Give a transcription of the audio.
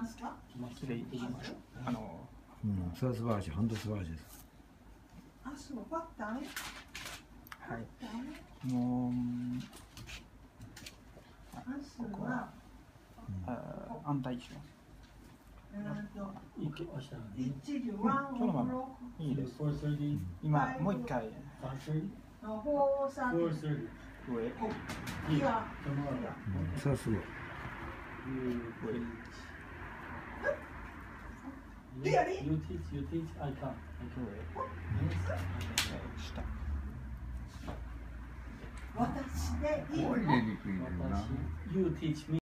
なんすか？失礼いましょうあのうん、それは素晴らしい、本当素晴らしいです。あ、そう、バッターね。はいもうあすは、あ安泰しますいいいです430、今もう一回530、のフォーサー430。上それはすごい。You teach. Really? You teach, you teach, I い出てくるな。私 You teach me.